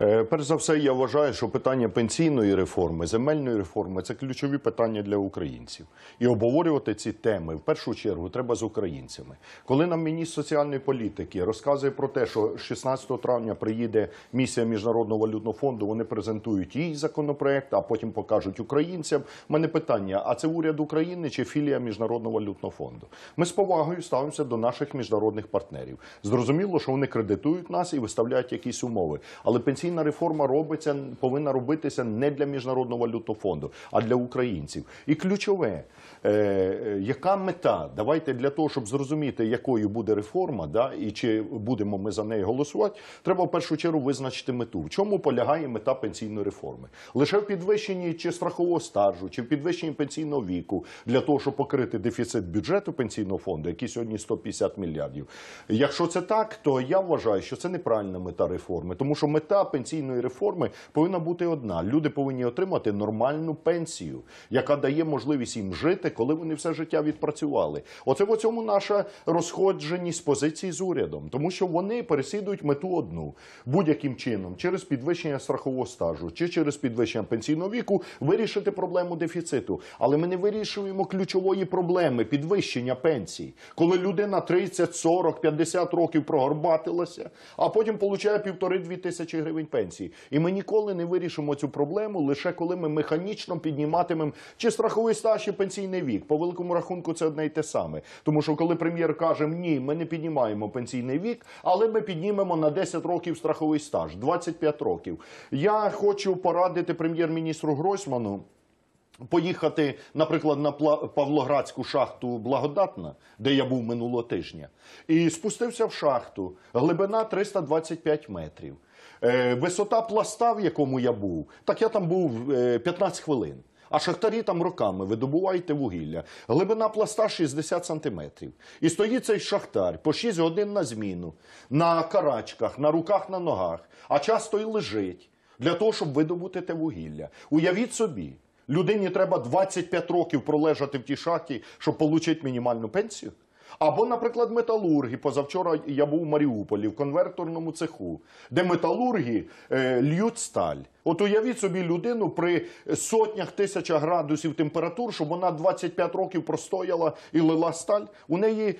Е, Перш за все, я вважаю, що питання пенсійної реформи, земельної реформи це ключові питання для українців. І обговорювати ці теми в першу чергу треба з українцями. Коли нам міністр соціальної політики розказує про те, що 16 травня приїде місія Міжнародного валютного фонду, вони презентують її законопроект, а потім покажуть українцям. У мене питання: а це уряд України чи філія Міжнародного валютного фонду? Ми з повагою ставимося до наших міжнародних партнерів. Зрозуміло, що вони кредитують нас і виставляють якісь умови. Але пенсійна реформа робиться, повинна робитися не для міжнародного валютного фонду, а для українців. І ключове, е, е, яка мета? Давайте для того, щоб зрозуміти, якою буде реформа, да, і чи будемо ми за неї голосувати, треба в першу чергу визначити мету. В чому полягає мета пенсійної реформи? Лише в підвищенні чи страхового стажу, чи в підвищенні пенсійного віку для того, щоб покрити дефіцит бюджету пенсійного фонду, який сьогодні 150 мільярдів. Якщо це так, то я вважаю, що це неправильна мета реформи, тому що мета пенсійної реформи повинна бути одна: люди повинні отримати нормальну пенсію, яка дає можливість їм жити, коли вони все життя відпрацювали. Оце в цьому наша розходженість позицій з урядом, тому що вони переслідують мету одну будь-яким чином, через підвищення страхового стажу чи через підвищення пенсійного віку, вирішити проблему дефіциту. Але ми не вирішуємо ключової проблеми підвищення пенсій, коли людина 30, 40, 50 років прогорбатилася, а потім получає півтори-дві тисячі гривень пенсії. І ми ніколи не вирішимо цю проблему лише коли ми механічно підніматимемо чи страховий стаж, чи пенсійний вік. По великому рахунку це одне й те саме. Тому що коли прем'єр каже, ні, ми не піднімаємо пенсійний вік, але ми піднімемо на 10 років страховий стаж, 25 років. Я хочу порадити прем'єр-міністру Гройсману поїхати, наприклад, на Павлоградську шахту Благодатна, де я був минулого тижня, і спустився в шахту. Глибина 325 метрів. Е, висота пласта, в якому я був, так я там був е, 15 хвилин. А шахтарі там роками видобуваєте вугілля. Глибина пласта 60 сантиметрів. І стоїть цей шахтар по 6 годин на зміну, на карачках, на руках, на ногах, а часто й лежить для того, щоб видобути те вугілля. Уявіть собі, людині треба 25 років пролежати в тій шахті, щоб отримати мінімальну пенсію. Або, наприклад, металурги. Позавчора я був у Маріуполі в конверторному цеху, де металурги е, льють сталь. От уявіть собі людину при сотнях тисячах градусів температур, щоб вона 25 років простояла і лила сталь. У неї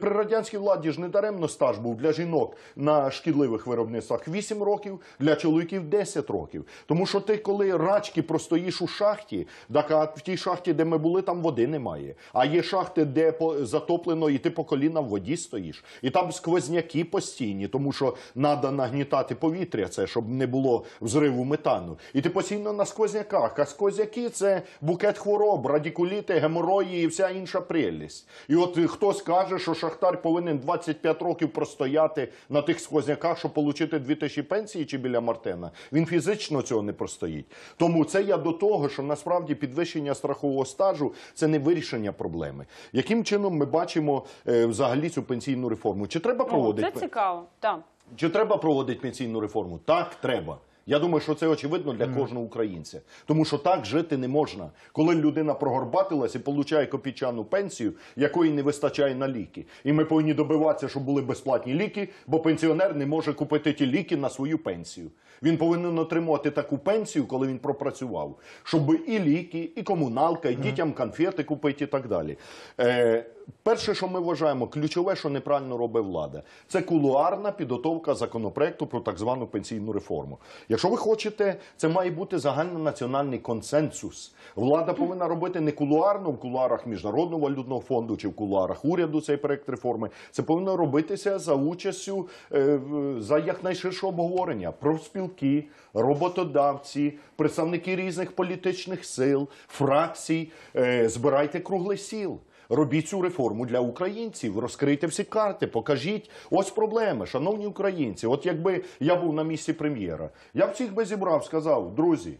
при радянській владі ж не даремно стаж був для жінок на шкідливих виробництвах 8 років, для чоловіків 10 років. Тому що ти, коли рачки простоїш у шахті, так а в тій шахті, де ми були, там води немає. А є шахти, де затоплено, і ти по коліна в воді стоїш. І там сквозняки постійні, тому що треба нагнітати повітря, це щоб не було взриву метану. І ти постійно на сквозняках. А сквозняки це букет хвороб, радикуліти, геморої і вся інша прелість. І от хтось каже, що шахтар повинен 25 років простояти на тих сквозняках, щоб отримати 2000 пенсії чи біля Мартена. Він фізично цього не простоїть. Тому це я до того, що насправді підвищення страхового стажу це не вирішення проблеми. Яким чином ми бачимо е, взагалі цю пенсійну реформу? Чи треба О, проводити? це цікаво. Так. Чи треба проводити пенсійну реформу? Так, треба. Я думаю, що це очевидно для кожного українця. Тому що так жити не можна. Коли людина прогорбатилась і отримує копійчану пенсію, якої не вистачає на ліки. І ми повинні добиватися, щоб були безплатні ліки, бо пенсіонер не може купити ті ліки на свою пенсію. Він повинен отримувати таку пенсію, коли він пропрацював, щоб і ліки, і комуналка, і дітям конфети купити і так далі. Е, перше, що ми вважаємо, ключове, що неправильно робить влада, це кулуарна підготовка законопроекту про так звану пенсійну реформу. Якщо ви хочете, це має бути загальнонаціональний консенсус. Влада повинна робити не кулуарно в кулуарах Міжнародного валютного фонду чи в кулуарах уряду цей проект реформи. Це повинно робитися за участю е, за якнайширшого обговорення профспілки, роботодавці, представники різних політичних сил, фракцій. Е, збирайте круглий сіл. Робіть цю реформу для українців, розкрийте всі карти, покажіть. Ось проблеми, шановні українці. От якби я був на місці прем'єра, я б всіх би зібрав, сказав, друзі,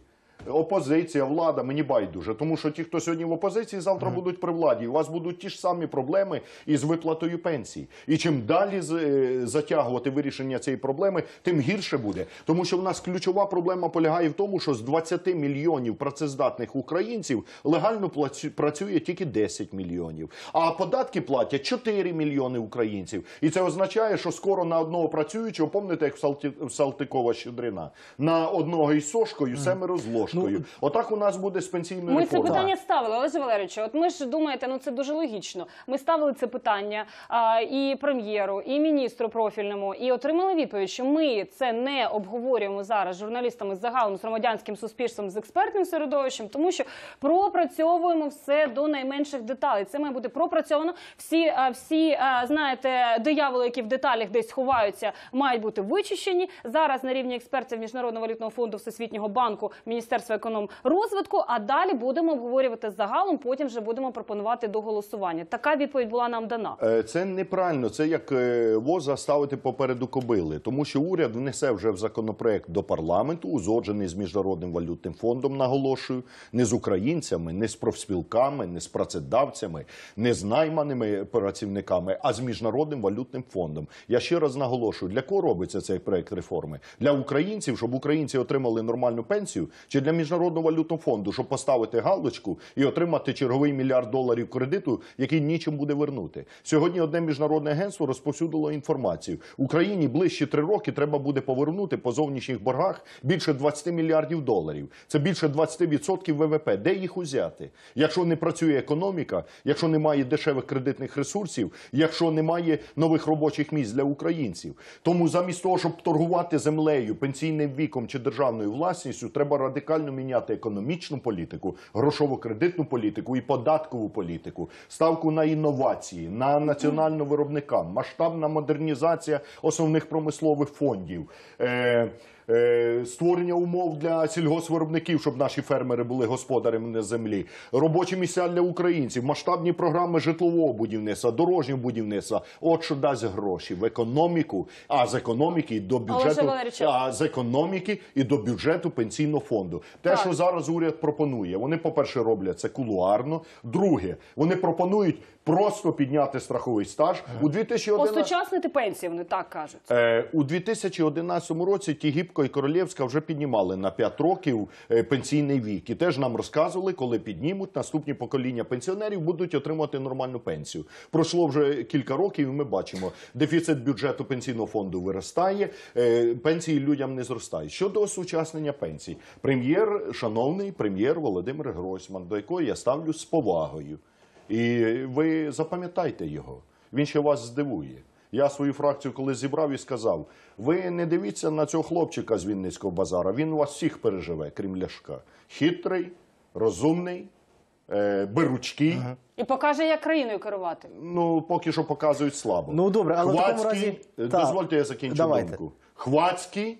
Опозиція, влада, мені байдуже, тому що ті, хто сьогодні в опозиції, завтра будуть при владі. І у вас будуть ті ж самі проблеми із виплатою пенсій. І чим далі е, затягувати вирішення цієї проблеми, тим гірше буде. Тому що в нас ключова проблема полягає в тому, що з 20 мільйонів працездатних українців легально працює тільки 10 мільйонів. А податки платять 4 мільйони українців. І це означає, що скоро на одного працюючого, помните, як в Салтикова Щедрина, на одного із сошкою, семеро з ложкою. Отак у нас буде з пенсійною Ми це реформою. питання ставили, Олеже Валерійовичу. От ми ж думаєте, ну це дуже логічно. Ми ставили це питання а, і прем'єру, і міністру профільному, і отримали відповідь, що ми це не обговорюємо зараз з журналістами з загалом з громадянським суспільством, з експертним середовищем, тому що пропрацьовуємо все до найменших деталей. Це має бути пропрацьовано. Всі, а, всі а, знаєте, дияволи, які в деталях десь ховаються, мають бути вичищені. Зараз на рівні експертів Міжнародного валютного фонду, Всесвітнього банку, Міністерства економрозвитку. А далі будемо обговорювати загалом. Потім вже будемо пропонувати до голосування. Така відповідь була нам дана. Е, Це неправильно. Це як е, воза ставити попереду кобили, тому що уряд внесе вже в законопроект до парламенту, узгоджений з міжнародним валютним фондом. Наголошую, не з українцями, не з профспілками, не з працедавцями, не з найманими працівниками, а з міжнародним валютним фондом. Я ще раз наголошую, для кого робиться цей проект реформи? Для українців, щоб українці отримали нормальну пенсію, чи для міжнародного валютного фонду, щоб поставити галочку і отримати черговий мільярд доларів кредиту, який нічим буде вернути. Сьогодні одне міжнародне агентство розповсюдило інформацію. Україні ближче три роки треба буде повернути по зовнішніх боргах більше 20 мільярдів доларів. Це більше 20% ВВП. Де їх узяти? Якщо не працює економіка, якщо немає дешевих кредитних ресурсів, якщо немає нових робочих місць для українців. Тому замість того, щоб торгувати землею, пенсійним віком чи державною власністю, треба радикально міняти економічну політику, грошово-кредитну політику і податкову політику, ставку на інновації, на національного виробника, масштабна модернізація основних промислових фондів. Е, Створення умов для сільгоспвиробників, щоб наші фермери були господарями на землі, робочі місця для українців, масштабні програми житлового будівництва, дорожнього будівництва. От що дасть гроші в економіку, а з економіки і до бюджету, а з економіки і до бюджету пенсійного фонду. Те, Так. що зараз уряд пропонує, вони, по-перше, роблять це кулуарно. Друге, вони пропонують просто підняти страховий стаж у 2011 Осучаснити пенсії, вони так кажуть. Е, у 2011 році Тігіпко і Королєвська вже піднімали на 5 років е, пенсійний вік. І теж нам розказували, коли піднімуть, наступні покоління пенсіонерів будуть отримувати нормальну пенсію. Пройшло вже кілька років, і ми бачимо, дефіцит бюджету пенсійного фонду виростає, е, пенсії людям не зростають. Щодо осучаснення пенсій, прем'єр, шановний прем'єр Володимир Гройсман, до якої я ставлю з повагою. І ви запам'ятайте його. Він ще вас здивує. Я свою фракцію коли зібрав і сказав: ви не дивіться на цього хлопчика з Вінницького базара. Він вас всіх переживе, крім Ляшка. Хитрий, розумний, е, беручкий. І покаже, як країною керувати. Ну, поки що показують слабо. Ну, добре, але в такому разі- е, дозвольте, я закінчу Давайте. думку. Хвацький,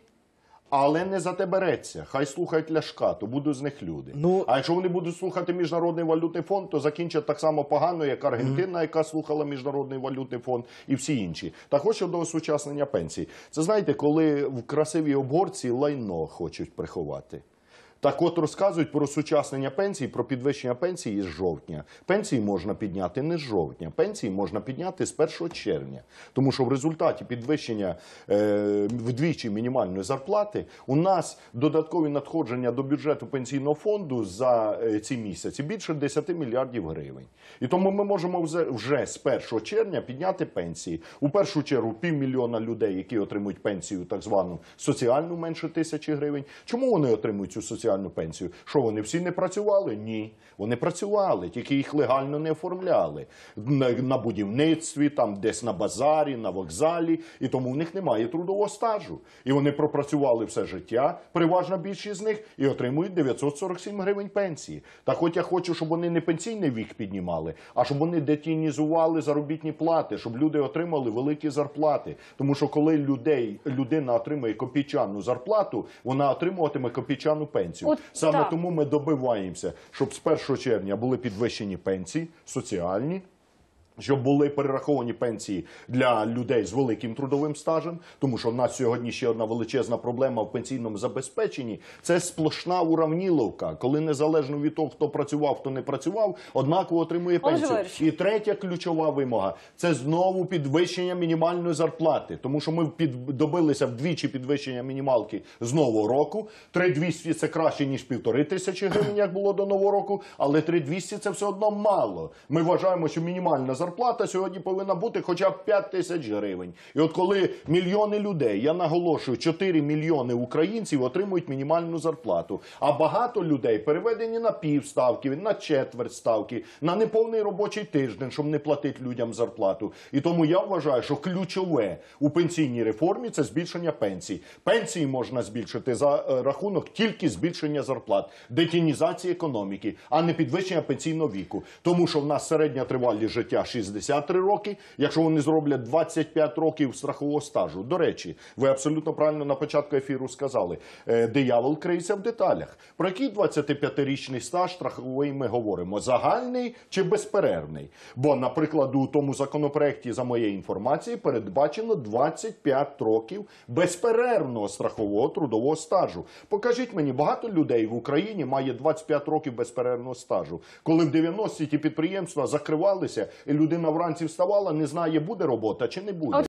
але не за те береться. Хай слухають Ляшка, то будуть з них люди. Ну- а якщо вони будуть слухати Міжнародний валютний фонд, то закінчать так само погано, як Аргентина, яка слухала Міжнародний валютний фонд, і всі інші. Також щодо осучаснення пенсій. Це знаєте, коли в красивій обгорці лайно хочуть приховати. Так от розказують про сучаснення пенсій, про підвищення пенсії з жовтня. Пенсії можна підняти не з жовтня, пенсії можна підняти з 1 червня. Тому що в результаті підвищення е, вдвічі мінімальної зарплати у нас додаткові надходження до бюджету пенсійного фонду за е, ці місяці більше 10 мільярдів гривень. І тому ми можемо вже з 1 червня підняти пенсії. У першу чергу півмільйона людей, які отримують пенсію, так звану соціальну менше тисячі гривень. Чому вони отримують цю соціальну пенсію? Що вони всі не працювали? Ні. Вони працювали, тільки їх легально не оформляли на, будівництві, там десь на базарі, на вокзалі, і тому в них немає трудового стажу. І вони пропрацювали все життя, переважна більшість з них, і отримують 947 гривень пенсії. Так хоч я хочу, щоб вони не пенсійний вік піднімали, а щоб вони детінізували заробітні плати, щоб люди отримали великі зарплати. Тому що коли людей, людина отримує копійчану зарплату, вона отримуватиме копійчану пенсію. От Саме так. тому ми добиваємося, щоб з 1 червня були підвищені пенсії соціальні. Щоб були перераховані пенсії для людей з великим трудовим стажем, тому що в нас сьогодні ще одна величезна проблема в пенсійному забезпеченні це сплошна уравніловка, коли незалежно від того, хто працював, хто не працював, однаково отримує пенсію. І третя ключова вимога це знову підвищення мінімальної зарплати, тому що ми під добилися вдвічі підвищення мінімалки з нового року. 3200 – це краще ніж півтори тисячі гривень, як було до нового року, але 3200 – це все одно мало. Ми вважаємо, що мінімальна зарплата сьогодні повинна бути хоча б 5 тисяч гривень. І от коли мільйони людей, я наголошую, 4 мільйони українців отримують мінімальну зарплату, а багато людей переведені на півставки, на четверть ставки, на неповний робочий тиждень, щоб не платити людям зарплату. І тому я вважаю, що ключове у пенсійній реформі це збільшення пенсій. Пенсії можна збільшити за е, рахунок тільки збільшення зарплат, детінізації економіки, а не підвищення пенсійного віку. Тому що в нас середня тривалість життя 63 роки, якщо вони зроблять 25 років страхового стажу. До речі, ви абсолютно правильно на початку ефіру сказали, е, диявол криється в деталях. Про який 25-річний стаж страховий ми говоримо? Загальний чи безперервний? Бо, наприклад, у тому законопроекті, за моєю інформацією, передбачено 25 років безперервного страхового трудового стажу. Покажіть мені, багато людей в Україні має 25 років безперервного стажу. Коли в 90-ті ті підприємства закривалися, і людина вранці вставала, не знає, буде робота чи не буде.